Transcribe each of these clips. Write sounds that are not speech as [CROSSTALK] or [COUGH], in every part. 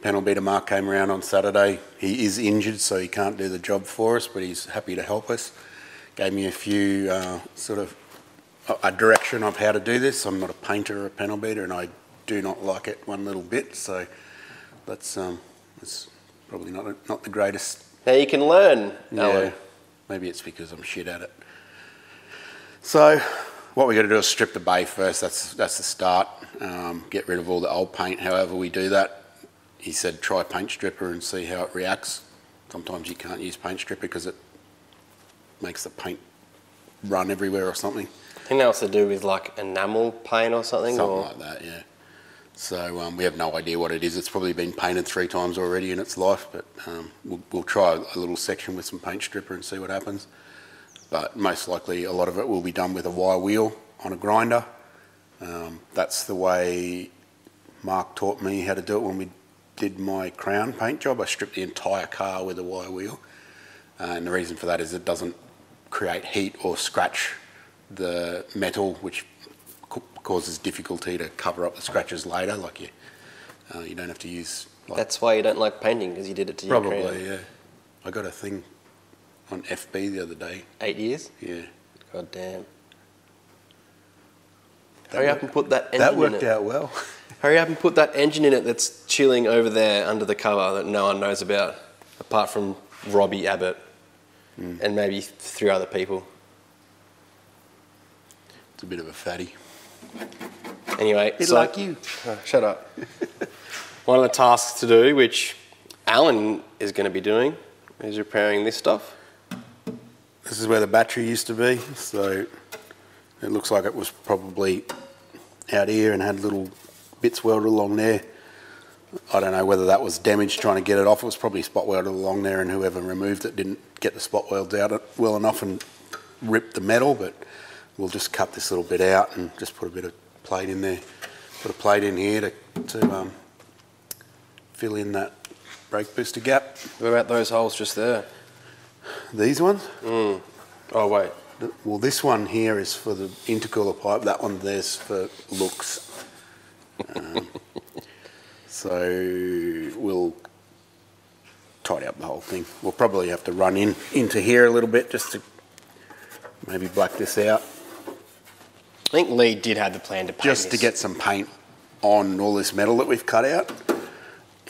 Panel beater Mark came around on Saturday. He is injured, so he can't do the job for us, but he's happy to help us. Gave me a few uh, sort of a- a direction of how to do this. I'm not a painter or a panel beater, and I do not like it one little bit. So that's um, that's probably not not the greatest. Now you can learn, Alan. Maybe it's because I'm shit at it. So what we got to do is strip the bay first. That's that's the start. Um, get rid of all the old paint. However we do that, he said try paint stripper and see how it reacts. Sometimes you can't use paint stripper because it makes the paint run everywhere or something. I think that was to do with like enamel paint or something. Something or like that, yeah. So um, we have no idea what it is. It's probably been painted three times already in its life, but um, we'll, we'll try a little section with some paint stripper and see what happens. But most likely, a lot of it will be done with a wire wheel on a grinder. Um, that's the way Mark taught me how to do it when we did my crown paint job. I stripped the entire car with a wire wheel, uh, and the reason for that is it doesn't create heat or scratch the metal, which causes difficulty to cover up the scratches later. Like you, uh, you don't have to use. Like, That's why you don't like painting because you did it to your probably yeah. I got a thing on FB the other day. Eight years. Yeah, God damn. That Hurry up and put that engine that worked out well. [LAUGHS] Hurry up and put that engine in it that's chilling over there under the cover that no one knows about, apart from Robbie Abbott Hmm. and maybe three other people. It's a bit of a fatty. Anyway, it's so- like you. Oh, shut up. [LAUGHS] One of the tasks to do, which Alan is going to be doing, is repairing this stuff. This is where the battery used to be, so it looks like it was probably out here and had little bits welded along there. I don't know whether that was damaged trying to get it off. It was probably spot welded along there, and whoever removed it didn't get the spot welds out well enough and ripped the metal. But we'll just cut this little bit out and just put a bit of plate in there. Put a plate in here to, to um, fill in that brake booster gap. What about those holes just there? These ones. Oh, wait. Well, this one here is for the intercooler pipe. That one there's for looks. Um, so we'll tidy up the whole thing. We'll probably have to run in into here a little bit just to maybe black this out, I think Lee did have the plan to paint just to get some paint on all this metal that we've cut out.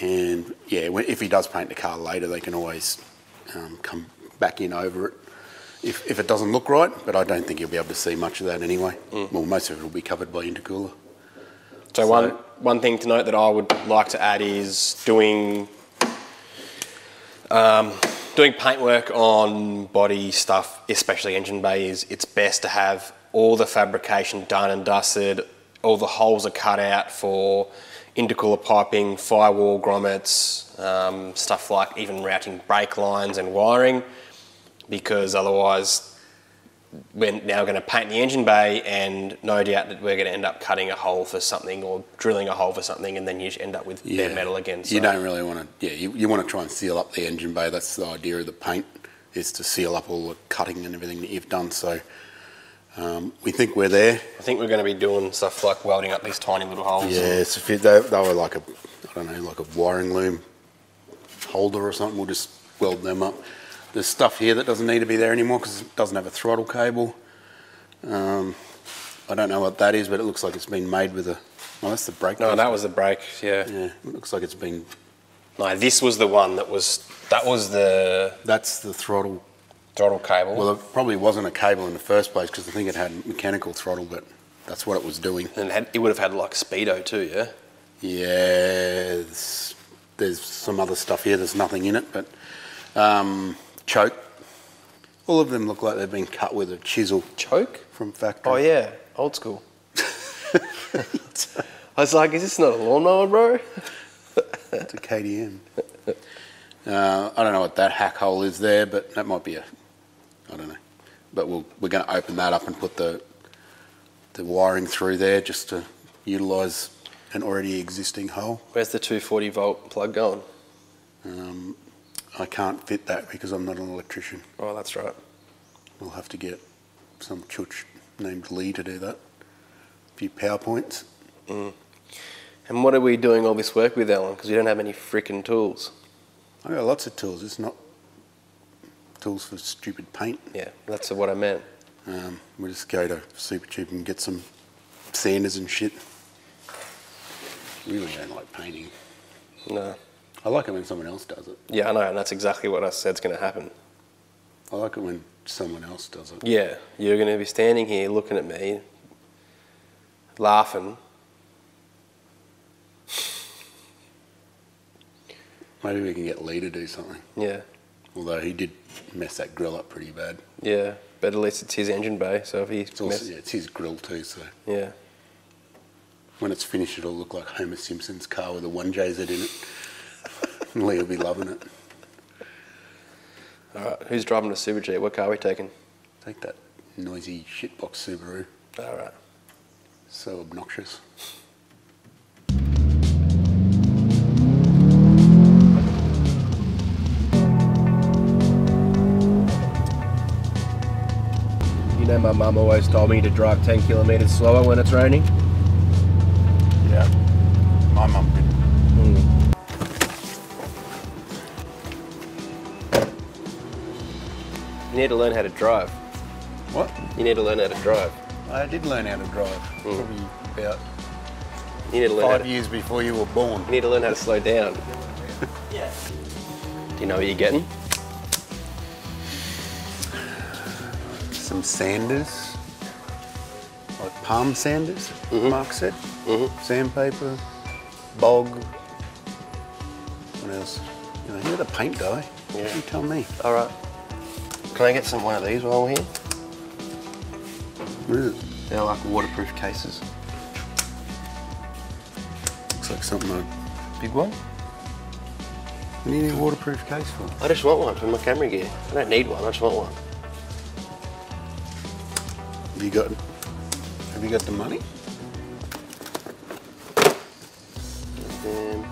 And yeah, if he does paint the car later, they can always um, come back in over it if, if it doesn't look right. But I don't think you'll be able to see much of that anyway. Well, most of it will be covered by intercooler. So, one one thing to note that I would like to add is doing um, doing paintwork on body stuff, especially engine bays. It's best to have all the fabrication done and dusted. All the holes are cut out for intercooler piping, firewall grommets, um, stuff like even routing brake lines and wiring, because otherwise we're now going to paint the engine bay, and no doubt that we're going to end up cutting a hole for something or drilling a hole for something, and then you end up with bare metal again. So You don't really want to, yeah, you, you want to try and seal up the engine bay. That's the idea of the paint, is to seal up all the cutting and everything that you've done. So um, we think we're there. I think we're going to be doing stuff like welding up these tiny little holes. Yeah, it's a fit, they, they were like a, I don't know, like a wiring loom holder or something. We'll just weld them up. There's stuff here that doesn't need to be there anymore because it doesn't have a throttle cable. Um, I don't know what that is, but it looks like it's been made with a. Oh, that's the brake. No, disc. that was the brake. Yeah. Yeah, it looks like it's been. No, this was the one that was that was the That's the throttle. throttle cable. Well, it probably wasn't a cable in the first place because I think it had mechanical throttle, but that's what it was doing. and it, had, it would have had like speedo too. Yeah. Yeah, there's, there's some other stuff here. There's nothing in it, but um, choke. All of them look like they've been cut with a chisel Choke. from factory. Oh yeah, old school. I was like, is this not a lawnmower, bro? It's a KDM. Uh, I don't know what that hack hole is there, but that might be a. I don't know. but we'll, we're going to open that up and put the the wiring through there just to utilise an already existing hole. Where's the 240 volt plug going? Um, I can't fit that because I'm not an electrician. Oh, that's right. We'll have to get some chooch named Lee to do that. A few PowerPoints. And what are we doing all this work with, Alan? Because we don't have any freaking tools. I got lots of tools. It's not tools for stupid paint. Yeah, that's what I meant. Um, we just go to Super Cheap and get some sanders and shit. Really don't like painting. No. I like it when someone else does it. Yeah, I know, and that's exactly what I said's going to happen. I like it when someone else does it. Yeah, you're going to be standing here looking at me, laughing. Maybe we can get Lee to do something. Yeah, Although he did mess that grill up pretty bad. yeah. But at least it's his engine bay, so if he It's also yeah, it's his grill too. So yeah. when it's finished, it'll look like Homer Simpson's car with a one JZ in it. And Lee will be loving it. All right, who's driving the Super Jeep? What car are we taking? Take that noisy shitbox Subaru. All right. So obnoxious. You know, my mum always told me to drive 10 kilometres slower when it's raining. Yeah. My mum did. Need to learn how to drive. What? You need to learn how to drive. I did learn how to drive. Mm. Probably about You need to learn five to, years before you were born. you need to learn how to slow down. yeah. [LAUGHS] Do you know what you're getting? Some sanders, like palm sanders, mm-hmm. Mark said. Mm-hmm. Sandpaper, bog. What else? You know, you're the paint guy. Yeah. You tell me. All right. Can I get some one of these while we're here? What is it? They're like waterproof cases. Looks like something I'd... Big one? What do you need a waterproof case for? I just want one for my camera gear. I don't need one. I just want one. Have you got... Have you got the money? Um,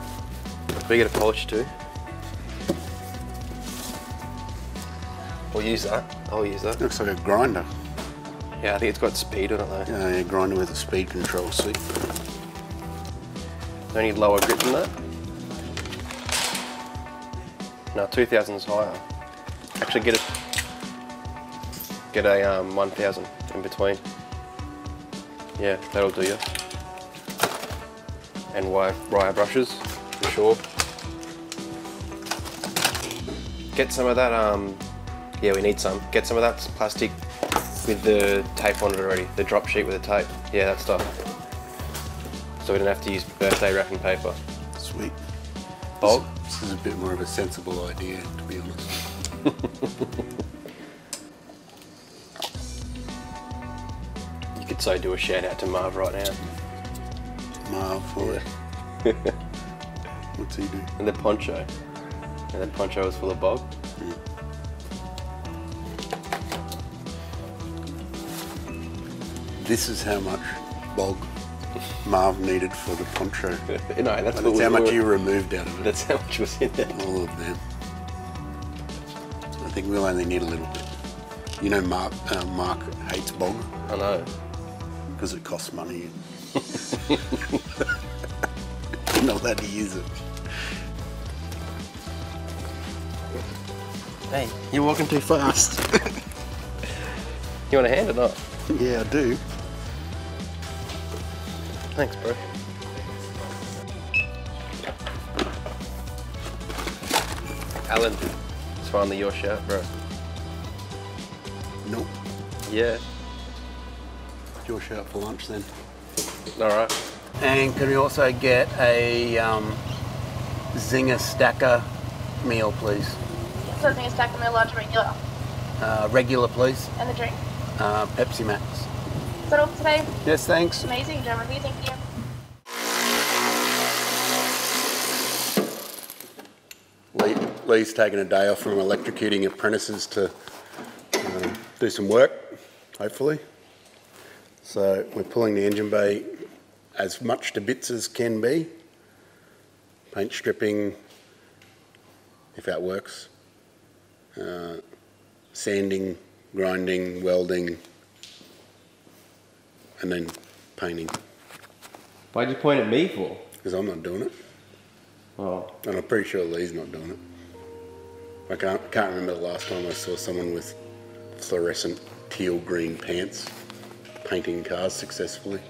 we get a polish too. Use that. I'll use that. Looks like a grinder. Yeah, I think it's got speed on it though. Yeah, yeah, grinder with a speed control seat. Don't need lower grip than that. No, 2000 is higher. Actually, get a get a um, 1000 in between. Yeah, that'll do you. And wire, wire brushes, for sure. Get some of that. Um, yeah, we need some. Get some of that plastic with the tape on it already. The drop sheet with the tape. Yeah, that stuff. So we don't have to use birthday wrapping paper. Sweet. Bog? This is a bit more of a sensible idea, to be honest. [LAUGHS] You could so do a shout out to Marv right now. Marv for it. [LAUGHS] What's he do? And the poncho. And the poncho was full of bog. This is how much bog Marv needed for the poncho. [LAUGHS] no, that's, That's what how much you removed out of it. That's how much was in there. All of them. I think we'll only need a little bit. You know, Mark, uh, Mark hates bog I know. because it costs money. You're [LAUGHS] not allowed to use it. Hey, you're walking too fast. [LAUGHS] you want a hand or not? Yeah, I do. Thanks, bro. Alan, it's finally your shout, bro. Nope. Yeah. Your shout for lunch then. All right. And can we also get a um, Zinger Stacker meal, please? So it's going to stack them a large regular. Uh, regular, please. And the drink. Uh, Pepsi Max. Is all for today? Yes, thanks. Amazing, John Review, thank you. Lee, Lee's taken a day off from electrocuting apprentices to um, do some work, hopefully. So we're pulling the engine bay as much to bits as can be. Paint stripping, if that works. Uh, sanding, grinding, welding, and then painting, Why'd you point at me for? because I'm not doing it. Oh, And I'm pretty sure Lee's not doing it. I can't, can't remember the last time I saw someone with fluorescent teal green pants painting cars successfully.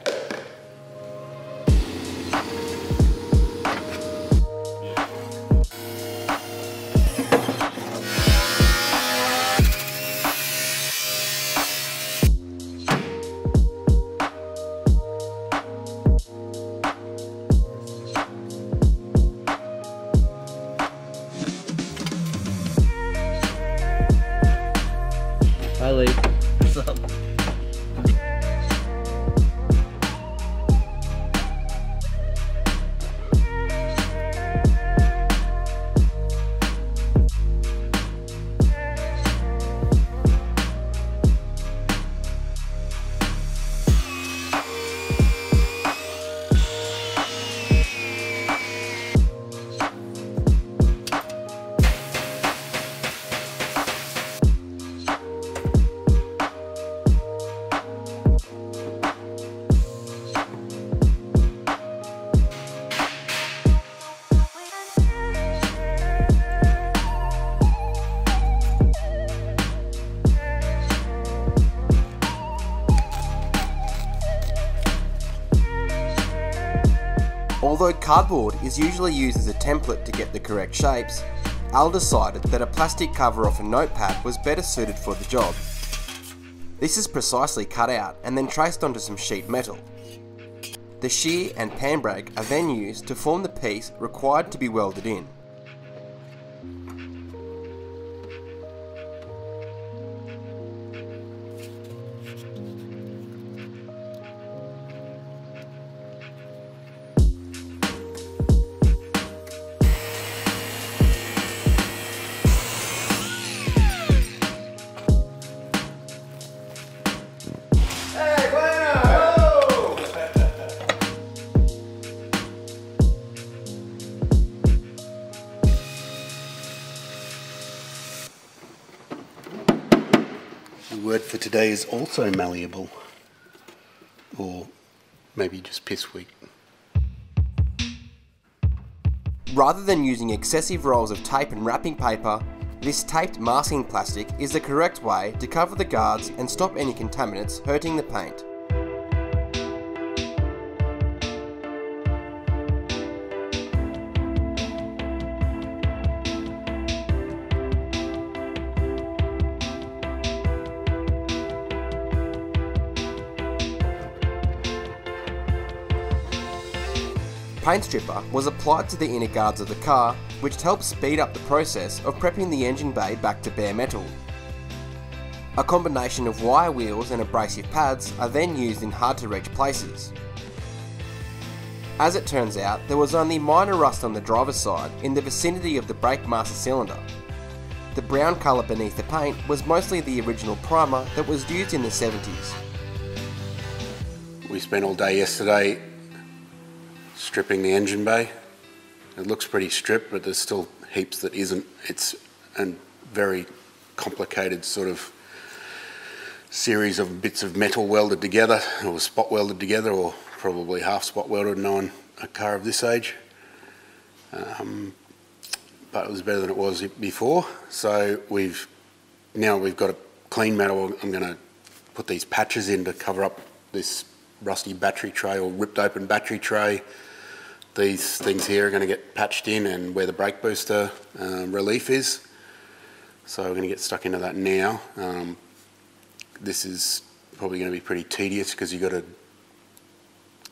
Cardboard is usually used as a template to get the correct shapes, Al decided that a plastic cover off a notepad was better suited for the job. This is precisely cut out and then traced onto some sheet metal. The shear and pan brake are then used to form the piece required to be welded in. Is also malleable. Or maybe just piss weak. Rather than using excessive rolls of tape and wrapping paper, this taped masking plastic is the correct way to cover the guards and stop any contaminants hurting the paint. Paint stripper was applied to the inner guards of the car, which helped speed up the process of prepping the engine bay back to bare metal. A combination of wire wheels and abrasive pads are then used in hard to reach places. As it turns out, there was only minor rust on the driver's side in the vicinity of the brake master cylinder. The brown colour beneath the paint was mostly the original primer that was used in the 70s. We spent all day yesterday stripping the engine bay. It looks pretty stripped, but there's still heaps that isn't. It's a very complicated sort of series of bits of metal welded together, or spot welded together, or probably half spot welded, knowing a car of this age. Um, but it was better than it was before. So we've now we've got a clean metal. I'm going to put these patches in to cover up this rusty battery tray or ripped open battery tray. These things here are going to get patched in and where the brake booster um, relief is. So we're going to get stuck into that now. Um, this is probably going to be pretty tedious because you've got to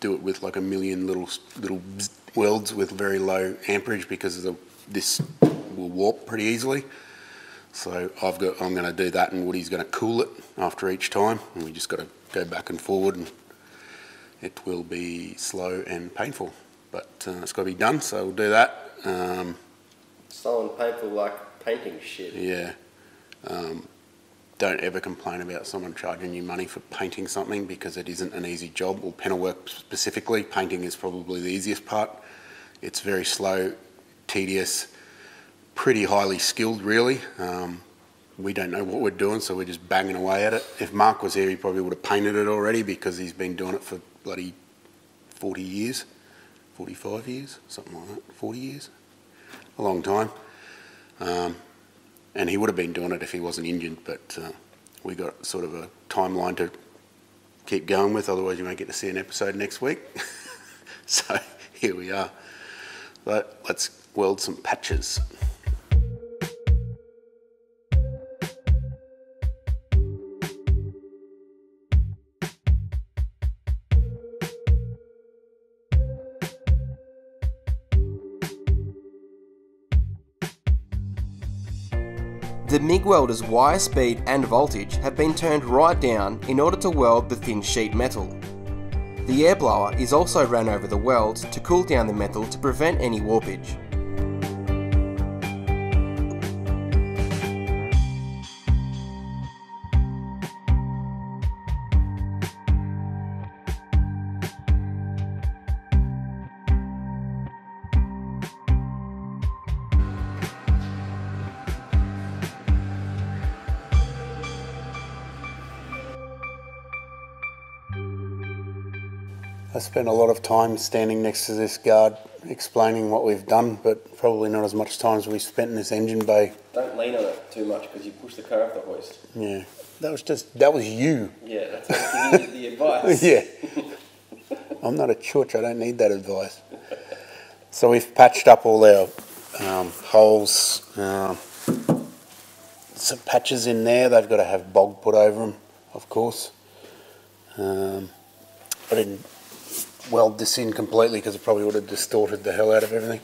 do it with like a million little little welds with very low amperage because the, this will warp pretty easily. So I've got I'm going to do that and Woody's going to cool it after each time and we just got to go back and forward and it will be slow and painful but uh, it's got to be done so we'll do that. Um, Slow and painful like painting shit. yeah. Um, don't ever complain about someone charging you money for painting something because it isn't an easy job, or panel work specifically. Painting is probably the easiest part. It's very slow, tedious, pretty highly skilled, really. Um, we don't know what we're doing, so we're just banging away at it. If Mark was here, he probably would have painted it already because he's been doing it for bloody 40 years, 45 years, something like that, 40 years, a long time. Um, and he would have been doing it if he wasn't injured, but uh, we got sort of a timeline to keep going with, otherwise you won't get to see an episode next week. [LAUGHS] so here we are. But let's weld some patches. MIG welder's wire speed and voltage have been turned right down in order to weld the thin sheet metal. The air blower is also ran over the welds to cool down the metal to prevent any warpage. Spent a lot of time standing next to this guard explaining what we've done, but probably not as much time as we spent in this engine bay. Don't lean on it too much because you push the car off the hoist. Yeah, that was just, that was you. Yeah, that's I'm giving you the advice. [LAUGHS] yeah. I'm not a church, I don't need that advice. So we've patched up all our um, holes, uh, some patches in there, they've got to have bog put over them, of course. Um, I didn't weld this in completely because it probably would have distorted the hell out of everything.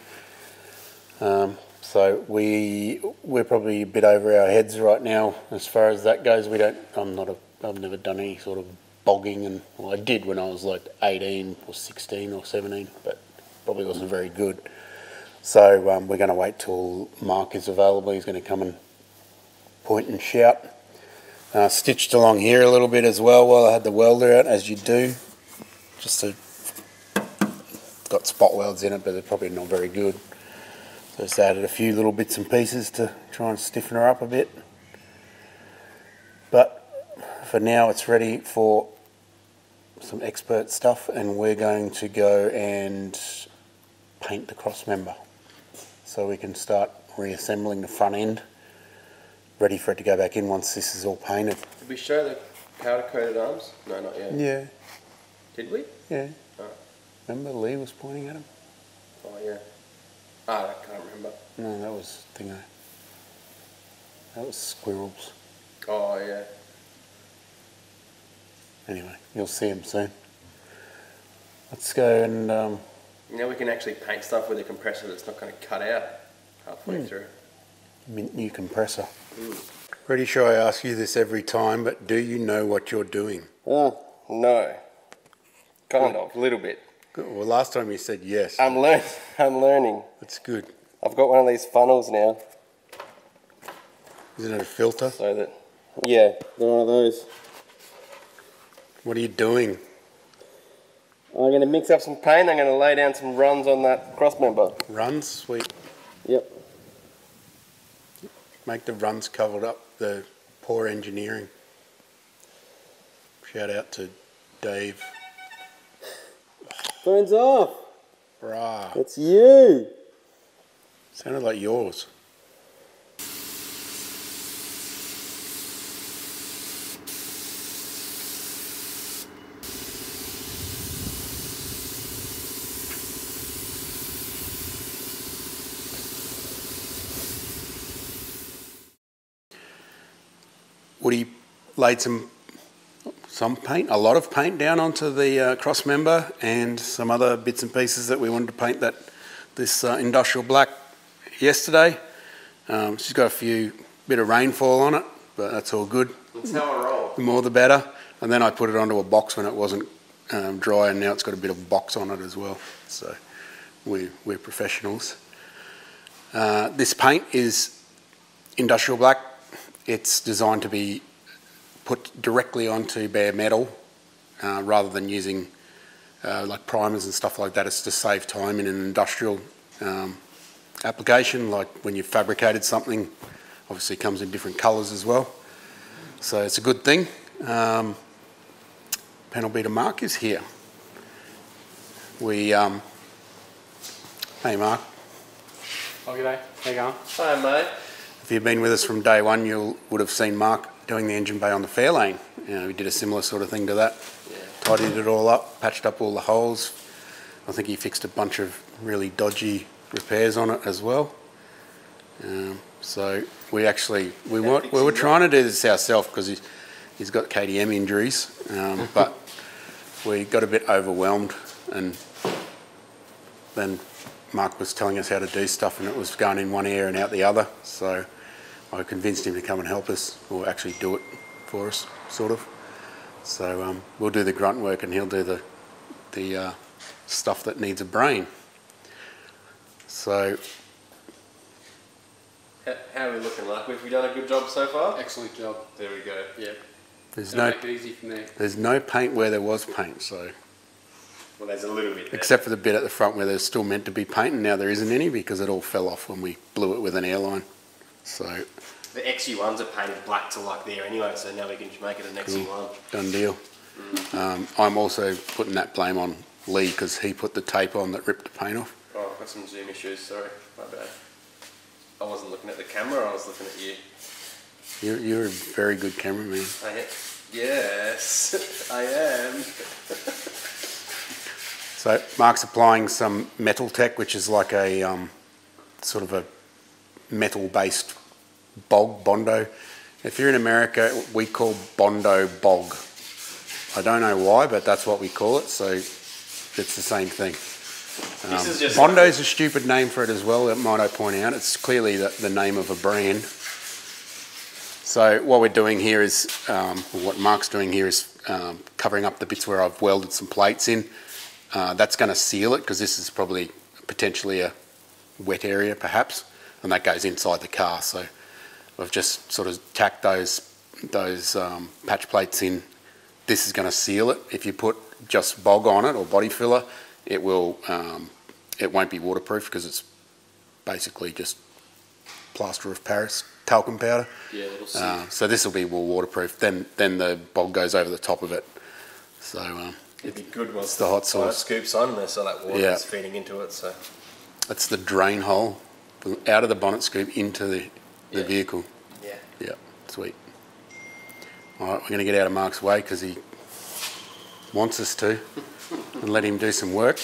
Um, so we we're probably a bit over our heads right now as far as that goes. We don't. I'm not a. I've never done any sort of bogging, and well, I did when I was like 18 or 16 or 17, but probably wasn't very good. So um, we're going to wait till Mark is available. He's going to come and point and shout. Uh, stitched along here a little bit as well while I had the welder out, as you do. Just to got spot welds in it, but they're probably not very good. So just added a few little bits and pieces to try and stiffen her up a bit. But for now, it's ready for some expert stuff, and we're going to go and paint the cross member so we can start reassembling the front end, ready for it to go back in once this is all painted. Did we show the powder coated arms? No, not yet. Yeah, Did we? yeah. Remember Lee was pointing at him? Oh yeah. Ah, I can't remember. No, that was Thingo. That was squirrels. Oh yeah. Anyway, you'll see him soon. Let's go and um, Now we can actually paint stuff with a compressor that's not going to cut out halfway through. mint new compressor. Pretty sure I ask you this every time, but do you know what you're doing? Oh no. Kind of, a little bit. Good. Well, last time you said yes. I'm learn. [LAUGHS] I'm learning. That's good. I've got one of these funnels now, Isn't it a filter? so that yeah, they're one of those. What are you doing? I'm going to mix up some paint. I'm going to lay down some runs on that cross member. Runs? Sweet. Yep. Make the runs covered up the poor engineering. Shout out to Dave. Phone's off. Rah. It's you. Sounded like yours. Woody laid some some paint, a lot of paint down onto the uh, cross member and some other bits and pieces that we wanted to paint that this uh, industrial black yesterday. Um, she's got a few bit of rainfall on it, but that's all good. That's how I roll. The more the better. And then I put it onto a box when it wasn't um, dry, and now it's got a bit of box on it as well. So we, we're professionals. Uh, this paint is industrial black. It's designed to be put directly onto bare metal uh, rather than using uh, like primers and stuff like that. It's to save time in an industrial um, application, like when you've fabricated something, obviously it comes in different colours as well. So it's a good thing. Um, panel beater Mark is here. We, um, hey Mark, Oh, g'day. How you going? Hi, mate. if you've been with us from day one, you would have seen Mark doing the engine bay on the Fairlane. You know, we did a similar sort of thing to that. Tidied it all up, patched up all the holes. I think he fixed a bunch of really dodgy repairs on it as well. Um, so we actually we were, we were trying to do this ourselves because he's, he's got KTM injuries, um, [LAUGHS] but we got a bit overwhelmed and then Mark was telling us how to do stuff and it was going in one ear and out the other. So I convinced him to come and help us or actually do it for us, sort of. So um, we'll do the grunt work and he'll do the, the uh, stuff that needs a brain. So How, how are we looking, Mark? Have we done a good job so far? Excellent job. There we go. Yeah. there's Don't no, make it easy from there. there's no paint where there was paint. So Well, there's a little bit there. except for the bit at the front where there's still meant to be paint and now there isn't any because it all fell off when we blew it with an airline. So The XU1s are painted black to like there anyway, so now we can just make it an XU1. done deal. Um, I'm also putting that blame on Lee because he put the tape on that ripped the paint off. Oh, I've got some zoom issues, sorry. My bad. I wasn't looking at the camera, I was looking at you. You're, you're a very good cameraman. I am. Yes, [LAUGHS] I am. So Mark's applying some Metal Tech, which is like a um, sort of a metal-based bog, Bondo. If you're in America, we call Bondo bog. I don't know why, but that's what we call it. So it's the same thing. This is Bondo's a stupid name for it as well, might I point out. It's clearly the, the name of a brand. So what we're doing here is, um, what Mark's doing here is um, covering up the bits where I've welded some plates in. Uh, that's going to seal it because this is probably potentially a wet area perhaps, and that goes inside the car. So I've just sort of tacked those those um, patch plates in. This is going to seal it. If you put just bog on it or body filler, it will um, it won't be waterproof because it's basically just plaster of Paris talcum powder. Yeah. Uh, so this will be more waterproof. Then then the bog goes over the top of it. So um, It'd be good once it's the hot sauce. scoops on there, so that water Yeah. is feeding into it. So It's the drain hole out of the bonnet scoop into the, the Yeah. vehicle. yeah, Yeah, sweet. All right, we're going to get out of Mark's way because he wants us to and let him do some work.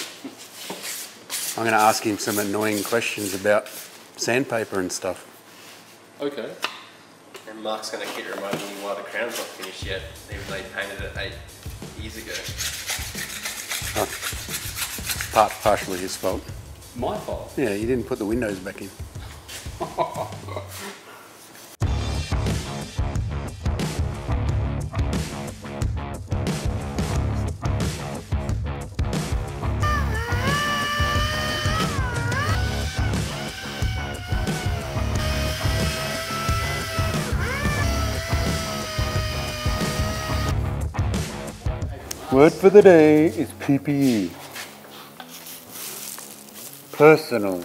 I'm going to ask him some annoying questions about sandpaper and stuff. Okay. and Mark's going to keep reminding me why the crown's not finished yet, even though he painted it eight years ago. Part partially his fault. My fault. Yeah, you didn't put the windows back in. Word for the day is PPE. Personal.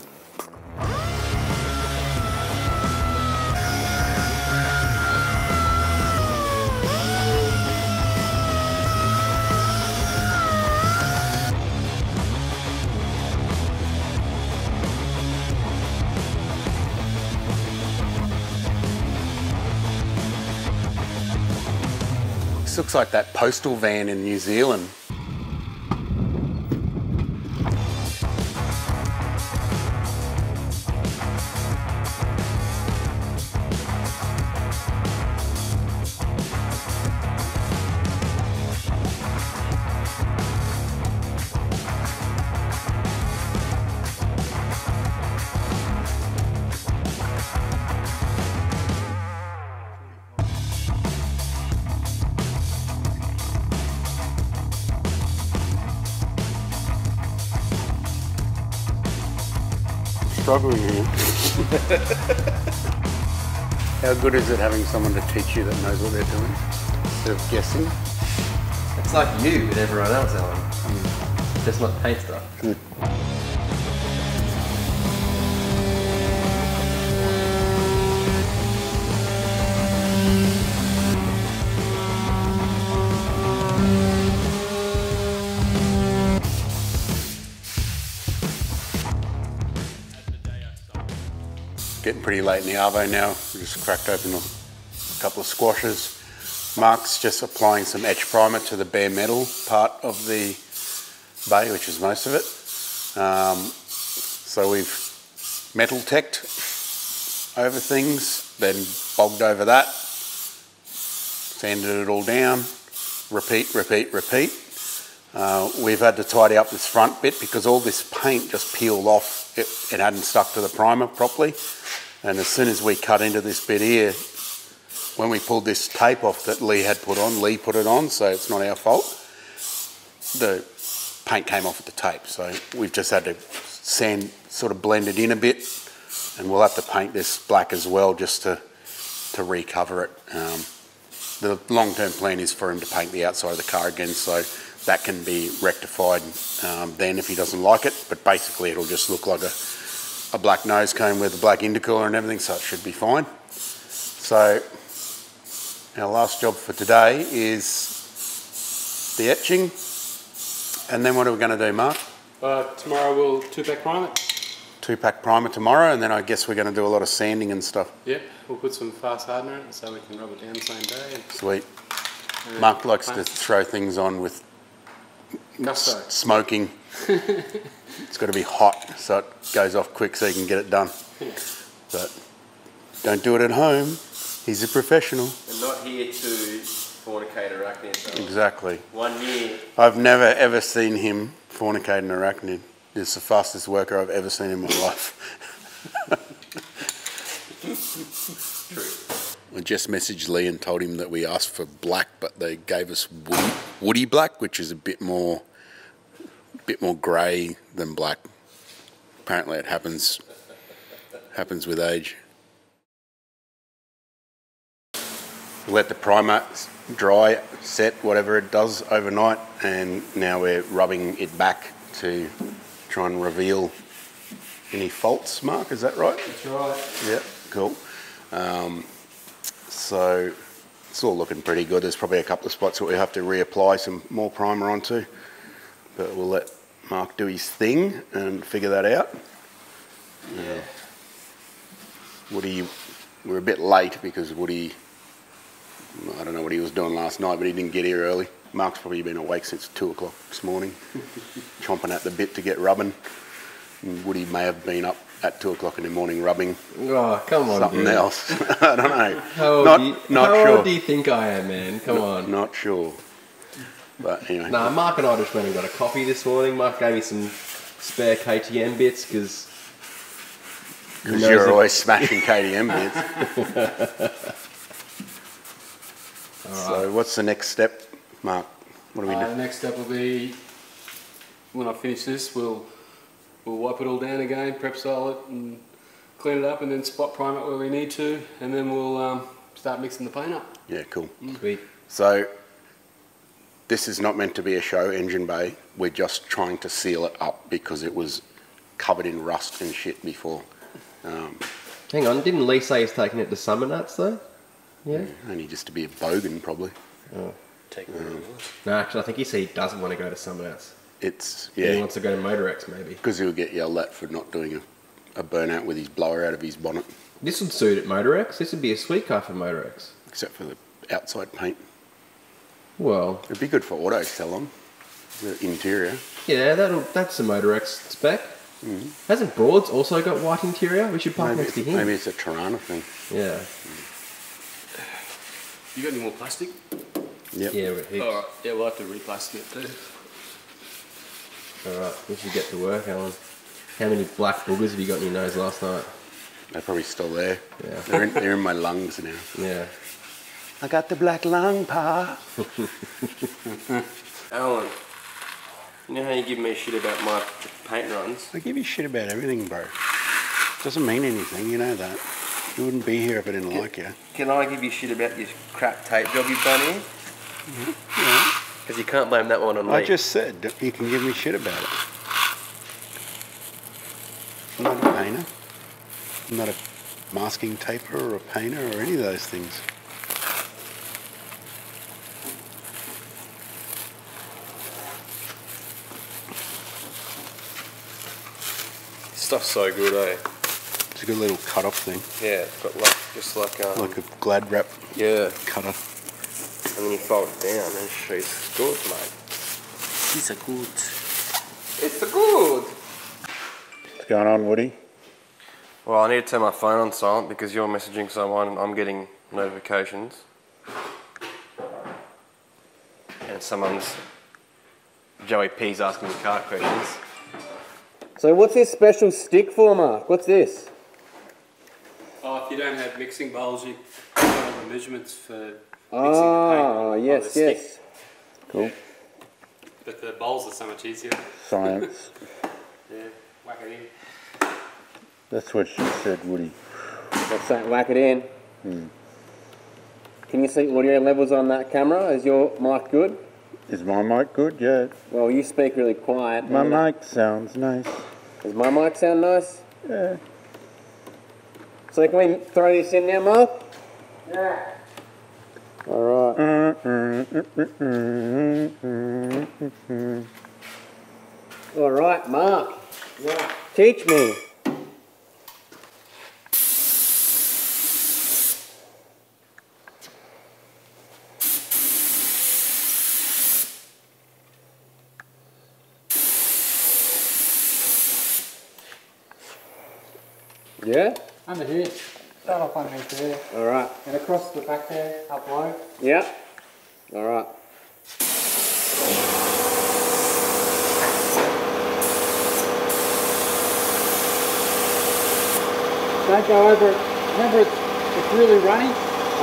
This looks like that postal van in New Zealand. [LAUGHS] How good is it having someone to teach you that knows what they're doing? instead of guessing. It's like you and everyone else, Alan. Mm. Just not paint stuff. Mm. Getting pretty late in the arvo now. We just cracked open a couple of squashes. Mark's just applying some etch primer to the bare metal part of the bay, which is most of it. Um, so we've metal teched over things, then bogged over that, sanded it all down, repeat, repeat, repeat. Uh, we've had to tidy up this front bit because all this paint just peeled off. It, it hadn't stuck to the primer properly. And as soon as we cut into this bit here, when we pulled this tape off that Lee had put on, Lee put it on, so it's not our fault. The paint came off at the tape, so we've just had to sand, sort of blend it in a bit, and we'll have to paint this black as well just to to recover it. Um, the long-term plan is for him to paint the outside of the car again, so that can be rectified um, then if he doesn't like it. But basically, it'll just look like a a black nose cone with a black intercooler and everything, so it should be fine. So our last job for today is the etching, and then what are we going to do, Mark? Uh, tomorrow we'll two-pack prime it. Two pack primer tomorrow, and then I guess we're going to do a lot of sanding and stuff. Yeah, we'll put some fast hardener in it so we can rub it down the same day. Sweet. Mark likes to throw things on with Gusto. s- smoking. [LAUGHS] it's got to be hot so it goes off quick so you can get it done. But don't do it at home. He's a professional. And not here to fornicate arachnids. Exactly. One year. I've never ever seen him fornicate an arachnid. It's the fastest worker I've ever seen in my life. True. [LAUGHS] I just messaged Lee and told him that we asked for black, but they gave us woody, woody black, which is a bit more, bit more grey than black. Apparently, it happens happens with age. Let the primer dry, set, whatever it does overnight, and now we're rubbing it back to try and reveal any faults. Mark, is that right? That's right. Yeah, cool. Um, so it's all looking pretty good. There's probably a couple of spots that we have to reapply some more primer onto, but we'll let Mark do his thing and figure that out. Yeah. Woody, we're a bit late because Woody, I don't know what he was doing last night, but he didn't get here early. Mark's probably been awake since two o'clock this morning, [LAUGHS] chomping at the bit to get rubbing. And Woody may have been up at two o'clock in the morning rubbing Oh, come on. something dude. else. [LAUGHS] I don't know. How old, not do you, not how sure. old do you think I am, man? Come on. Not sure. But anyway, Nah, Mark and I just went and got a coffee this morning. Mark gave me some spare KTM bits because because you're it- always smashing KTM bits. [LAUGHS] So what's the next step, Mark? What do we Uh, do? the next step will be when I finish this, we'll we'll wipe it all down again, prep style it, and clean it up, and then spot prime it where we need to, and then we'll um, start mixing the paint up. Yeah, cool. sweet. So this is not meant to be a show engine bay. We're just trying to seal it up because it was covered in rust and shit before. Um, Hang on, didn't Lee say he's taking it to Summernats though? Yeah. only just to be a bogan, probably. Take it wherever you want. No, actually, I think he said he doesn't want to go to Summernats. It's yeah. He wants to go to Motorex maybe. because he'll get yelled at for not doing a, a burnout with his blower out of his bonnet, This would suit at Motorex. This would be a sweet car for Motorex. except for the outside paint. Well, It'd be good for auto salon, the interior. yeah, that'll that's a Motorex spec. Mm-hmm. Hasn't Broads also got white interior? We should park Maybe, next to it's, him. maybe it's a Torana thing. Yeah. You got any more plastic? Yep. Yeah, we're heaps. Alright, yeah, we'll have to replastic it too. All right, we should get to work, Alan. How many black boogers have you got in your nose last night? They're probably still there. Yeah. They're in, they're in my lungs now. Yeah. I got the black lung, pa. [LAUGHS] Alan, you know how you give me shit about my paint runs? I give you shit about everything, bro. Doesn't mean anything, you know that. You wouldn't be here if I didn't like you. Can I give you shit about this crap tape job you've done here? Mm-hmm. Because you can't blame that one on me. I just said you can give me shit about it. I'm not a painter. I'm not a masking taper or a painter or any of those things. Stuff's so good, eh? It's a good little cut off thing, Yeah, it's got like just like um, like a glad wrap yeah, cutter. and then you fold it down and she's good, mate. It's a good. It's a good. What's going on, Woody? Well, I need to turn my phone on silent because you're messaging someone and I'm getting notifications. And someone's Joey P's asking me car questions. So what's this special stick for, Mark? What's this? Oh, if you don't have mixing bowls, you can have the measurements for mixing the paint Oh, ah, on the yes, stick. yes. Cool. But the bowls are so much easier. Science. [LAUGHS] Yeah, whack it in. That's what she said, Woody. Let's say whack it in. Hmm. Can you see audio levels on that camera? Is your mic good? Is my mic good? Yeah. Well, you speak really quiet. My I'm mic sounds nice. Does my mic sound nice? Yeah. So can we throw this in now, Mark? Yeah. All right. Mm-hmm, mm-hmm, mm-hmm, All right, Mark. Yeah. Teach me. Yeah? Under here. Start off underneath there. All right. And across the back there, up low. Yeah. All right. Don't go over it. Remember, it's, it's really runny.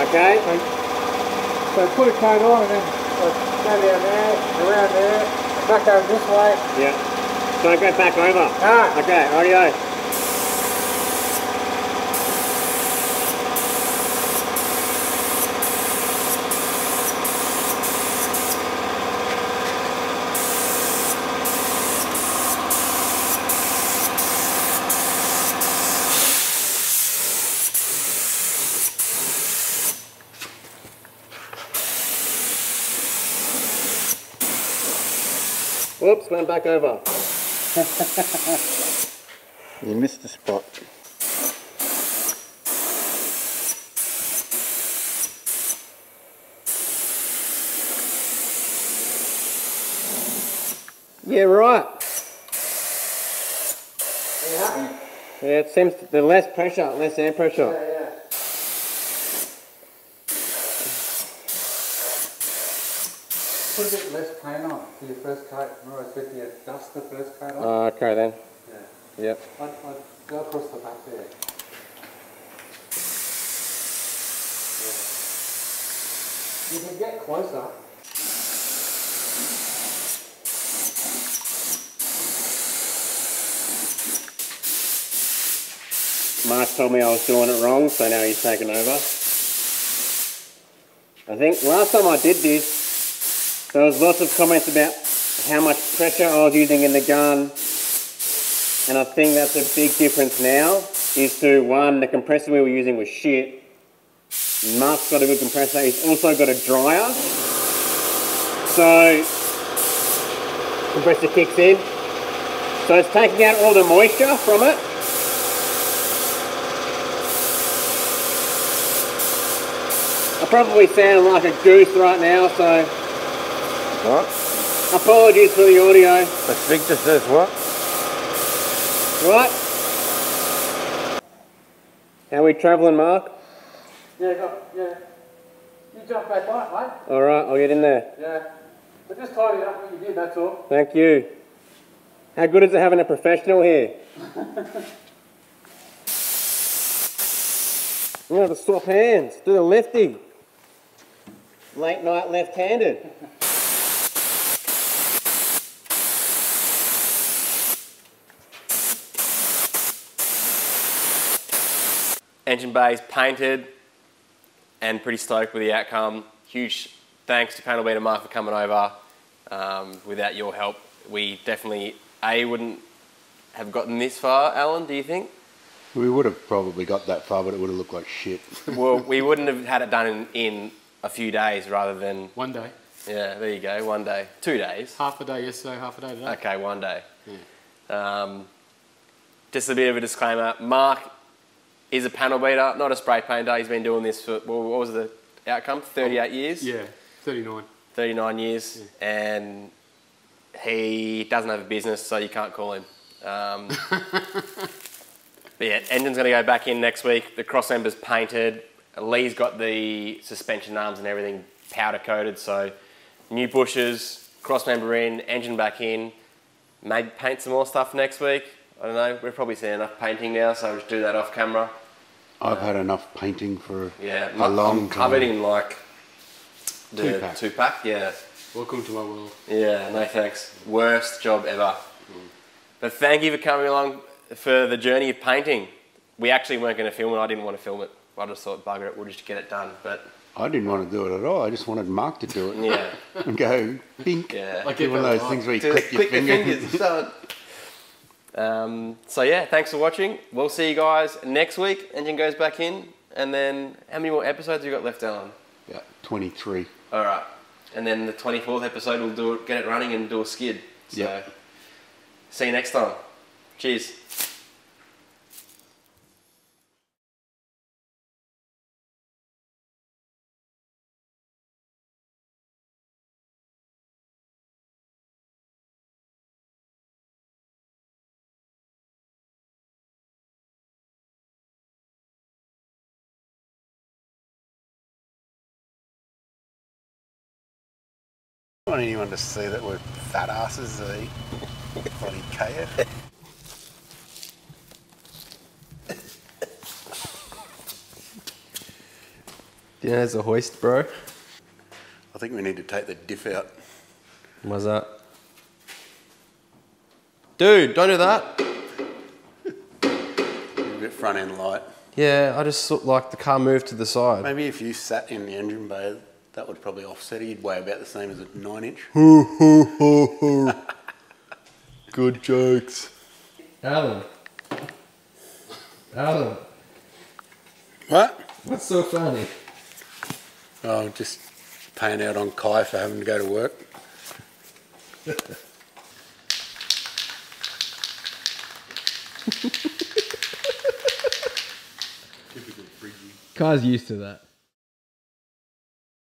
Okay. So put a coat on and then go down there, around there, back over this way. Yeah. So I go back over. Ah. Okay, rightio. Whoops, went back over. [LAUGHS] You missed a spot. Yeah, right. Yeah, it seems the less pressure, less air pressure. Put a bit less paint on for your first coat. Remember I said you dust the first coat on? Oh, okay then. yeah. Yep. I'd, I'd go across the back there. Yeah. You can get closer. Mark told me I was doing it wrong, so now he's taken over. I think last time I did this, there was lots of comments about how much pressure I was using in the gun, and I think that's a big difference now. Is to one, the compressor we were using was shit. Mark's got a good compressor. He's also got a dryer, so compressor kicks in. So it's taking out all the moisture from it. I probably sound like a goose right now, so What? apologies for the audio. The speaker says what? Right? How we travelling, Mark? Yeah, go, yeah. You jump back right, mate. All right, I'll get in there. Yeah. But just tidy up what you did, that's all. Thank you. How good is it having a professional here? I'm gonna have to swap hands. Do the lefty. Late night left-handed. Engine bay's painted and pretty stoked with the outcome. Huge thanks to Panel Beater Mark for coming over. Um, without your help, we definitely a wouldn't have gotten this far. Alan, do you think? We would have probably got that far, but it would have looked like shit. [LAUGHS] well, we wouldn't have had it done in, in a few days rather than One day. yeah. There you go. One day, two days. Half a day yesterday, half a day today. Okay, one day. Um, just a bit of a disclaimer. Mark is a panel beater, not a spray painter. He's been doing this for well, what was the outcome? Thirty-eight years. Yeah, 39. 39 years, and he doesn't have a business, so you can't call him. Um, [LAUGHS] but yeah, engine's going to go back in next week. The cross member's painted. Lee's got the suspension arms and everything powder coated, so new bushes, cross member in, engine back in. Maybe paint some more stuff next week. I don't know. We're probably seeing enough painting now, so I'll just do that off camera. I've had enough painting for Yeah, a long time. I'm time. covered in like the Two-pack. two pack. Yeah. Welcome to my world. Yeah, no thanks. Worst job ever. Hmm. But thank you for coming along for the journey of painting. We actually weren't going to film it. I didn't want to film it. I just thought, bugger it, we'll just get it done. But I didn't want to do it at all. I just wanted Mark to do it yeah, [LAUGHS] and go bink. yeah. Like one of those things where you Just click your click the finger. fingers. [LAUGHS] Um, so yeah, thanks for watching. We'll see you guys next week. Engine goes back in, and then how many more episodes you got left, Alan? yeah, 23. All right, and then the twenty fourth episode we'll do it, get it running, and do a skid. So, Yeah. see you next time. Cheers. I don't want anyone to see that we're fat asses, the bloody KF. Do you know there's a hoist, bro? I think we need to take the diff out. Why's that? Dude, don't do that. A bit front end light. Yeah, I just like the car moved to the side. Maybe if you sat in the engine bay, that would probably offset it. You'd weigh about the same as a 9 inch. [LAUGHS] Good jokes. Alan. Alan, What? what's so funny? Oh, just paying out on Kai for having to go to work. [LAUGHS] Kai's used to that.